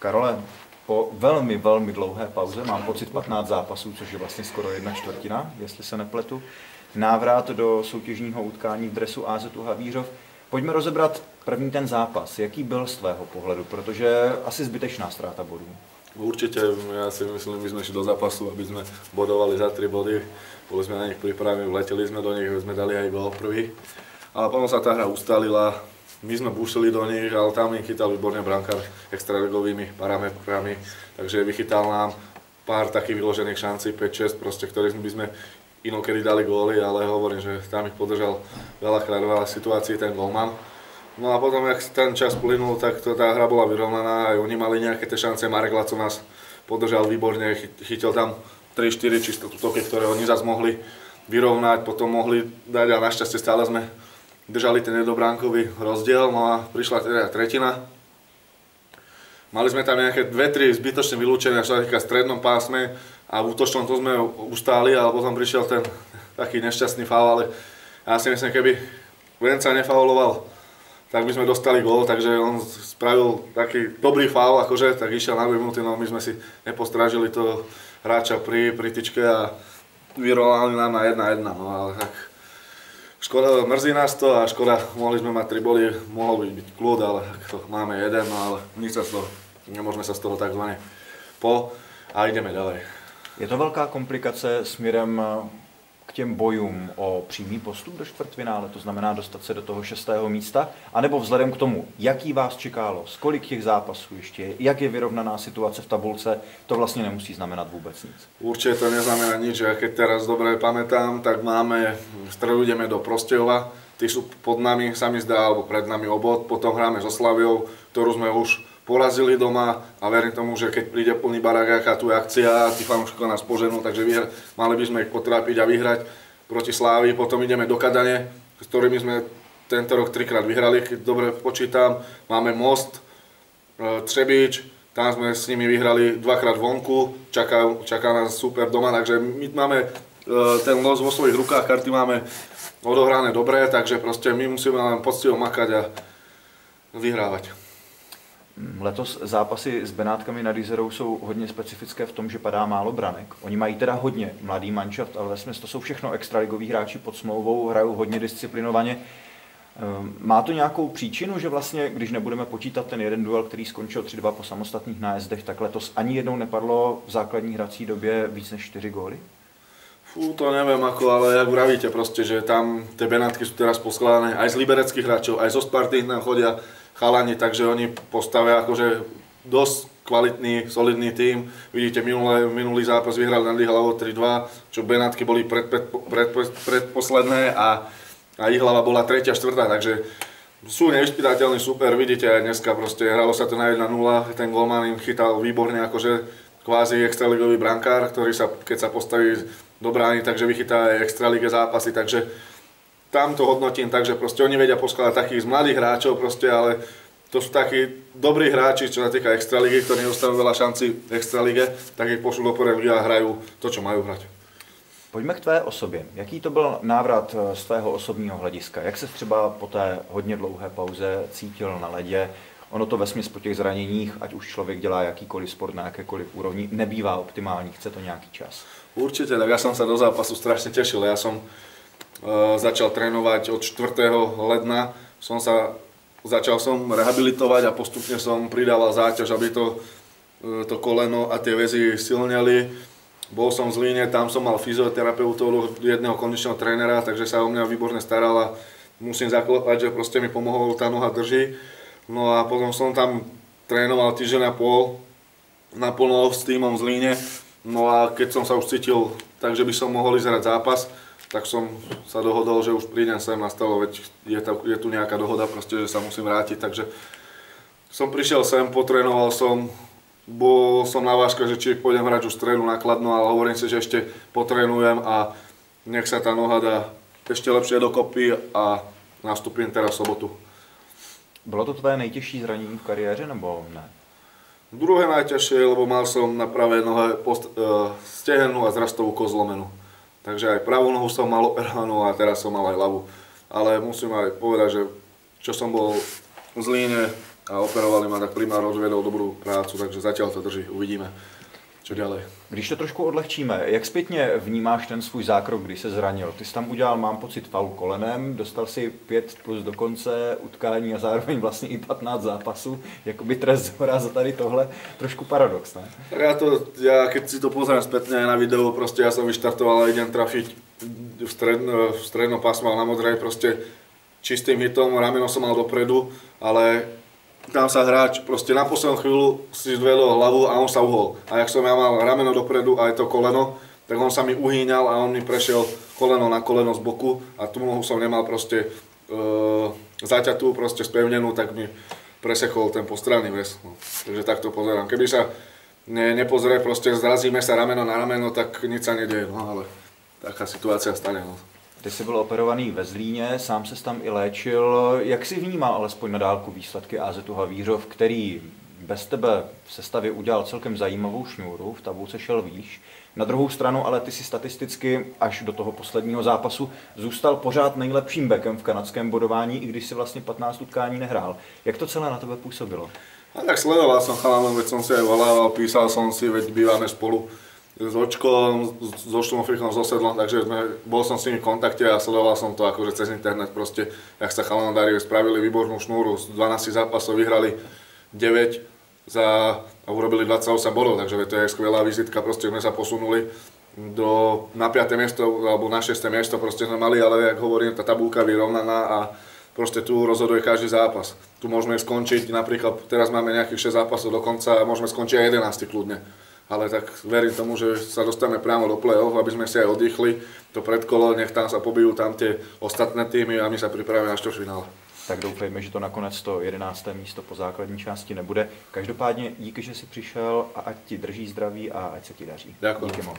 Karole, po velmi, velmi dlouhé pauze, mám pocit 15 zápasů, což je vlastně skoro jedna čtvrtina, jestli se nepletu, návrat do soutěžního utkání v dresu AZ Havířov. Pojďme rozebrat první ten zápas. Jaký byl z tvého pohledu? Protože asi zbytečná ztráta bodů. Určite, ja si myslím, my sme šli do zápasu, aby sme bodovali za 3 body. Boli sme na nich pripravení, vleteli sme do nich, sme dali aj gol prvý. Ale potom sa tá hra ustalila, my sme bušili do nich, ale tam im chytal výborne brankár extralegovými parametrami, takže vychytal nám pár takých vyložených šancí, 5-6, proste, ktorých by sme inokedy dali góly, ale hovorím, že tam ich podržal veľakrát veľa situácií ten golman. No a potom, jak ten čas plynul, tak to, tá hra bola vyrovnaná, aj oni mali nejaké tie šance, Marek Laco nás podržal výborne, chytil tam 3-4 čisto toky, ktoré oni zase mohli vyrovnať, potom mohli dať a našťastie stále sme držali ten nedobránkový rozdiel, no a prišla teda tretina. Mali sme tam nejaké 2-3 zbytočné vylúčenia, čo sa týka strednom pásme a v útočnom to sme ustáli, ale potom prišiel ten taký nešťastný faul, ale ja si myslím, keby Venca nefauloval, tak by sme dostali gól, takže on spravil taký dobrý faul, akože, tak išiel na minúty, no my sme si nepostrážili to hráča pri, pri tyčke a vyrovnali nám na 1-1, no ale tak škoda, mrzí nás to a škoda, mohli sme mať 3 boli, mohol by byť kľud, ale to máme jeden, no ale nič sa z toho, nemôžeme sa z toho takzvané po a ideme ďalej. Je to velká komplikace směrem k těm bojům o přímý postup do čtvrtfinále, to znamená dostat se do toho šestého místa, anebo vzhledem k tomu, jaký vás čekálo, z kolik těch zápasů ještě je, jak je vyrovnaná situace v tabulce, to vlastně nemusí znamenat vůbec nic. Určite to neznamená nič, ja keď teraz dobre pamätám, tak máme, v stredu ideme do Prostejova, tí sú pod nami, sa mi zdá, alebo pred nami obod, potom hráme so Slaviou, ktorú sme už porazili doma a verím tomu, že keď príde plný barák, aká tu je akcia, tí fanúšikov nás poženú, takže vyhr, mali by sme ich potrápiť a vyhrať proti Slávi. Potom ideme do Kadane, s ktorými sme tento rok trikrát vyhrali, keď dobre počítam. Máme Most, e, Třebíč, tam sme s nimi vyhrali dvakrát vonku, čaká, čaká nás super doma, takže my máme e, ten los vo svojich rukách, karty máme odohrané dobre, takže proste my musíme len poctivo makať a vyhrávať. Letos zápasy s Benátkami nad Jizerou jsou hodně specifické v tom, že padá málo branek. Oni mají teda hodně mladý manšaft, ale ve to jsou všechno extraligoví hráči pod smlouvou, hrajou hodně disciplinovaně. Ehm, má to nějakou příčinu, že vlastně, když nebudeme počítat ten jeden duel, který skončil 3-2 po samostatných nájezdech, tak letos ani jednou nepadlo v základní hrací době víc než 4 góly? Fú, to neviem ako, ale jak vravíte proste, že tam tie Benátky sú teraz poskladané aj z libereckých hráčov, aj zo Sparty nám chodia chalani, takže oni postavia akože dosť kvalitný, solidný tím. Vidíte, minulé, minulý zápas vyhrali nad Ihlavou 3-2, čo Benátky boli pred, pred, pred, predposledné a, a Ihlava bola tretia, štvrtá, takže sú nevyspytateľní super, vidíte aj dneska proste, hralo sa to na 1-0, ten golman im chytal výborne, akože kvázi extraligový brankár, ktorý sa, keď sa postaví do brány, takže vychytá aj extralige zápasy, takže tam to hodnotím tak, že proste oni vedia poskladať takých z mladých hráčov proste, ale to sú takí dobrí hráči, čo sa týka Extraligy, ktorí nedostanú veľa šanci v Extralige, tak ich pošlú do Premier a hrajú to, čo majú hrať. Pojďme k tvé osobě. Jaký to byl návrat eh, z tvého osobního hlediska? Jak se třeba po té hodně dlouhé pauze cítil na ledě? Ono to vesměs po těch zraněních, ať už člověk dělá jakýkoliv sport na jakékoliv úrovni, nebývá optimální, chce to nějaký čas. Určite, tak ja som sa do zápasu strašne tešil. Ja som Eh, začal trénovať od 4. ledna. Som sa, začal som rehabilitovať a postupne som pridával záťaž, aby to, eh, to koleno a tie väzy silneli. Bol som v Zlíne, tam som mal fyzioterapeutov, jedného kondičného trénera, takže sa o mňa výborne staral a musím zaklepať, že proste mi pomohol, tá noha drží. No a potom som tam trénoval týždeň a pol naplno s týmom v Zlíne. No a keď som sa už cítil, takže by som mohol ísť hrať zápas, tak som sa dohodol, že už prídem sem na stalo, veď je, to, je tu nejaká dohoda proste, že sa musím vrátiť, takže som prišiel sem, potrénoval som, bol som na váška, že či pôjdem hrať už stredu nakladno, ale hovorím si, že ešte potrénujem a nech sa tá noha dá ešte lepšie dokopy a nastúpim teraz sobotu. Bylo to tvoje nejtěžší zranění v kariéře nebo ne? Druhé najťažšie, lebo mal som na pravé nohe post, uh, stehenú a zrastovú kozlomenú. Takže aj pravú nohu som mal operovanú a teraz som mal aj ľavú. Ale musím aj povedať, že čo som bol v Zlíne a operovali ma, tak primár odvedol dobrú prácu, takže zatiaľ to drží, uvidíme, čo ďalej. Když to trošku odlehčíme, jak zpětně vnímáš ten svůj zákrok, když se zranil? Ty jsi tam udělal, mám pocit, faul kolenem, dostal si 5 plus do konce utkání a zároveň vlastně i 15 zápasů, jakoby trest hora za tady tohle, trošku paradox, ne? Tak ja, to, ja keď si to pozriem spätne na video, proste ja som vyštartoval a idem trafiť v, stred, v strednom pásmu na modrej, proste čistým hitom, rameno som mal dopredu, ale tam sa hráč proste na poslednú chvíľu si zdvelil hlavu a on sa uhol. A jak som ja mal rameno dopredu a aj to koleno, tak on sa mi uhýňal a on mi prešiel koleno na koleno z boku a tu nohu som nemal proste e, zaťatú, proste spevnenú, tak mi presechol ten postranný väz. No. Takže takto pozerám. Keby sa ne, nepozrie, proste zrazíme sa rameno na rameno, tak nič sa nedieje, no ale taká situácia stane. No. Ty jsi byl operovaný ve Zlíně, sám se tam i léčil. Jak si vnímal alespoň na dálku výsledky AZu Havířov, který bez tebe v sestavě udělal celkem zajímavou šňůru, v tabulce šel výš. Na druhou stranu ale ty si statisticky až do toho posledního zápasu zůstal pořád nejlepším bekem v kanadském bodování, i když si vlastně 15 utkání nehrál. Jak to celé na tebe působilo? A tak sledoval som chalanov, veď som si aj volával, písal som si, veď bývame spolu s Očkom, so Štumofrichom, Sedlom, takže sme, bol som s nimi v kontakte a sledoval som to akože cez internet proste, jak sa chalanom darí, spravili výbornú šnúru, z 12 zápasov vyhrali 9 za, a urobili 28 bodov, takže to je skvelá vizitka, proste sme sa posunuli do, na 5. miesto alebo na 6. miesto proste sme mali, ale jak hovorím, tá tabulka vyrovnaná a proste tu rozhoduje každý zápas. Tu môžeme skončiť, napríklad teraz máme nejakých 6 zápasov do konca a môžeme skončiť aj 11 kľudne ale tak verím tomu, že sa dostaneme priamo do play-off, aby sme si aj oddychli to predkolo, nech tam sa pobijú tam tie ostatné týmy a my sa pripravíme na štvrťfinále. Tak doufejme, že to nakonec to 11. místo po základní části nebude. Každopádně díky, že jsi přišel a ať ti drží zdraví a ať se ti daří. Děkuji. Díky moc.